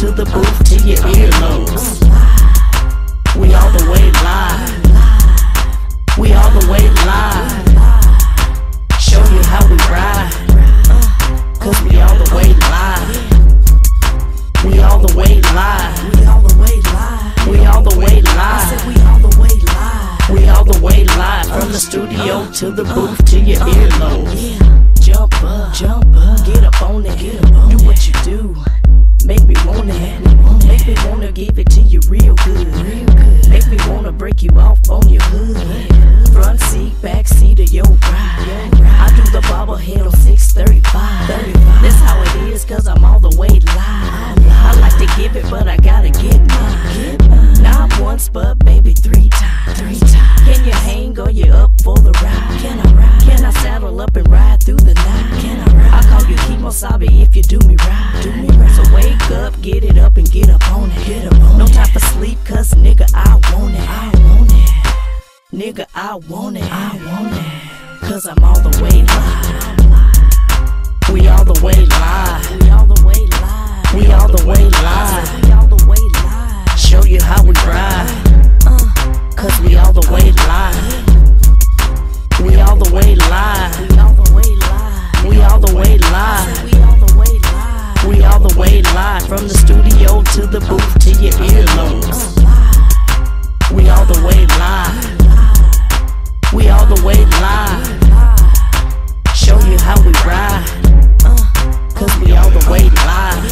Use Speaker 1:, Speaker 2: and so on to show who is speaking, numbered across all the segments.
Speaker 1: to the booth to your earlobes. We all the way live. We all the way live. Show you how we ride. Cause we all the way live. We all the way live.
Speaker 2: We all the way live.
Speaker 1: We all the way live.
Speaker 2: we all the way live.
Speaker 1: From the studio to the booth to your earlobes. Jump up,
Speaker 2: Jump up.
Speaker 1: get up on it, do what you do. Make me wanna, make Nigga, I want it.
Speaker 2: I want it.
Speaker 1: Cause I'm all the way live. We all the way live.
Speaker 2: We all the way live.
Speaker 1: We all the way live.
Speaker 2: we all the way live.
Speaker 1: Show you how we ride.
Speaker 2: Uh,
Speaker 1: Cause we all the way live. We all the way live.
Speaker 2: we all the way live.
Speaker 1: We all the way live.
Speaker 2: we all the way live.
Speaker 1: We all the way live. From the studio to the booth to your earlobes. We all the way live. We all the way live.
Speaker 2: live.
Speaker 1: Show you how we ride.
Speaker 2: Uh,
Speaker 1: Cause we all the way live.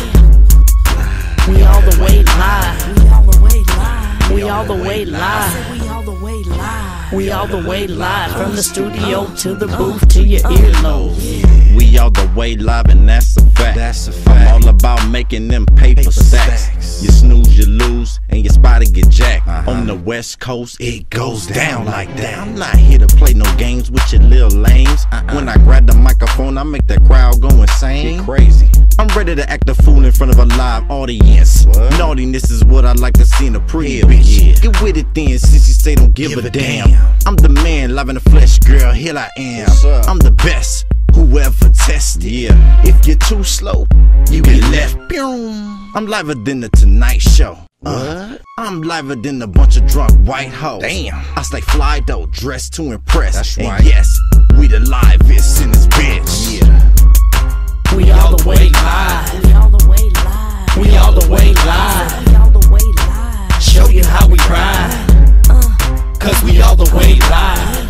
Speaker 1: We all the way live.
Speaker 2: we all the way live.
Speaker 1: We all the way live.
Speaker 2: we all the way live.
Speaker 1: We all the way live. From the studio to the booth to your earlobes.
Speaker 3: We all the way live and that's a fact.
Speaker 4: That's a
Speaker 3: I'm
Speaker 4: fact.
Speaker 3: all about making them paper,
Speaker 4: Paper
Speaker 3: stacks.
Speaker 4: stacks.
Speaker 3: You snooze, you lose, and your spot to get jacked.
Speaker 4: Uh-huh.
Speaker 3: On the west coast,
Speaker 4: It goes down like that.
Speaker 3: I'm not here to play no games with your little lames.
Speaker 4: Uh-uh.
Speaker 3: When I grab the microphone, I make the crowd go insane.
Speaker 4: Get crazy.
Speaker 3: I'm ready to act a fool in front of a live audience.
Speaker 4: What?
Speaker 3: Naughtiness is what I like to see in a pre bitch.
Speaker 4: yeah.
Speaker 3: Get with it then, since you say don't give,
Speaker 4: Give
Speaker 3: a,
Speaker 4: a
Speaker 3: damn.
Speaker 4: damn.
Speaker 3: I'm the man, live in the flesh, girl. Here I am. I'm the best. Whoever tested. Yeah. If you're too slow, you get left. Pew. I'm liver than the Tonight Show. Uh, I'm liver than a bunch of drunk white hoes.
Speaker 4: Damn.
Speaker 3: I stay fly though, dressed to impress.
Speaker 4: That's right.
Speaker 3: And yes, we the livest in this bitch.
Speaker 4: Yeah.
Speaker 1: We all the way live.
Speaker 2: We all the way live.
Speaker 1: We all the way live.
Speaker 2: We all the way live.
Speaker 1: Show you how we ride.
Speaker 2: Uh,
Speaker 1: Cause we all the way live.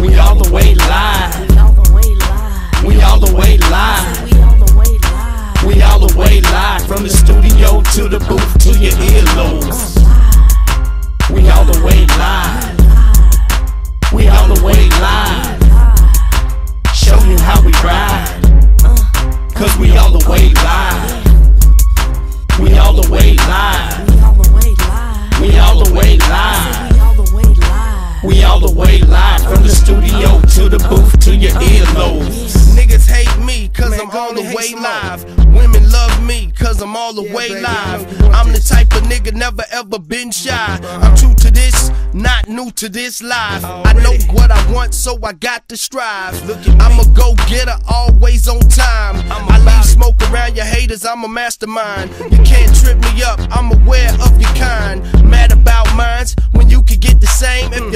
Speaker 1: We all the way live.
Speaker 2: we all the way live.
Speaker 1: We all the way live.
Speaker 2: We all the way live.
Speaker 1: We all the way live. From the studio to the booth to your earlobes. Cause
Speaker 5: I'm all the way
Speaker 4: baby,
Speaker 5: live.
Speaker 4: know you want
Speaker 5: I'm the type of nigga never ever been shy. I'm true to this, not new to this life. I know what I want, so I got to strive. I'm a go getter, always on time. I leave smoke around your haters, I'm a mastermind. You can't trip me up, I'm aware of your kind. Mad about mines when you could get the same if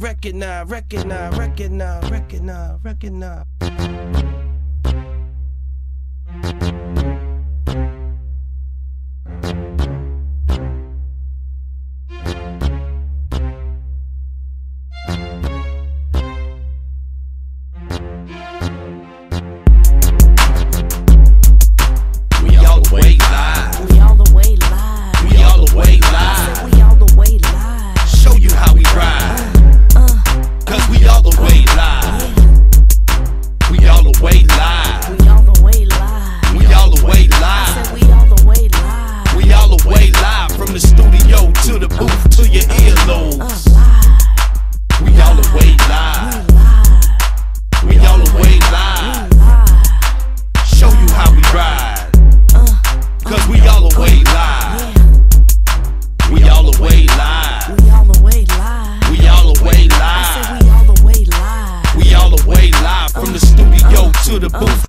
Speaker 5: recognize, recognize, recognize, recognize, recognize,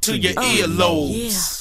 Speaker 1: to your oh, earlobes.
Speaker 5: Yeah.